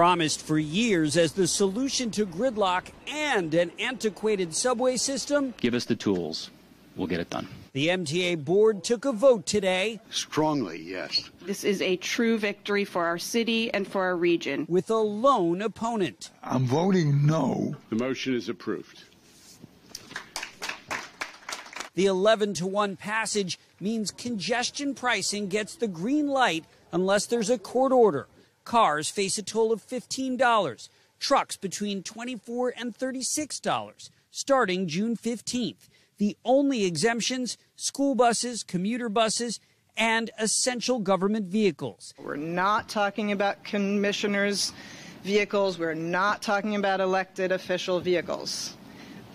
Promised for years as the solution to gridlock and an antiquated subway system, Give us the tools. We'll get it done. the MTA board took a vote today Strongly, yes. This is a true victory for our city and for our region. with a lone opponent. I'm voting no. The motion is approved. The 11 to 1 passage means congestion pricing gets the green light unless there's a court order. Cars face a toll of $15, trucks between 24 and $36, starting June 15th. The only exemptions school buses, commuter buses, and essential government vehicles. We're not talking about commissioners' vehicles. We're not talking about elected official vehicles.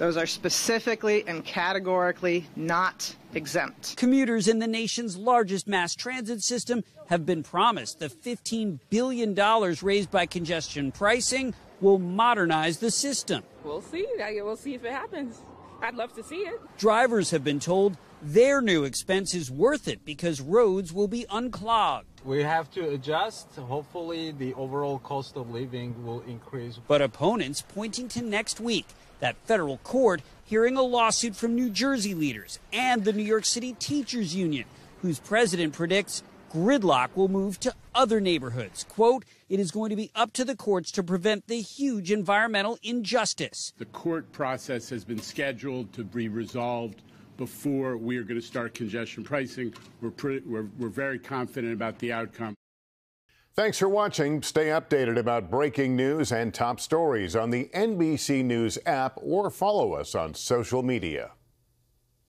Those are specifically and categorically not exempt. Commuters in the nation's largest mass transit system have been promised the $15 billion raised by congestion pricing will modernize the system. We'll see. We'll see if it happens. I'd love to see it. Drivers have been told their new expense is worth it because roads will be unclogged. We have to adjust. Hopefully, the overall cost of living will increase. But opponents pointing to next week, that federal court hearing a lawsuit from New Jersey leaders and the New York City Teachers Union, whose president predicts gridlock will move to other neighborhoods. Quote, it is going to be up to the courts to prevent the huge environmental injustice. The court process has been scheduled to be resolved before we are going to start congestion pricing. We're, pretty, we're, we're very confident about the outcome. Thanks for watching. Stay updated about breaking news and top stories on the NBC News app or follow us on social media.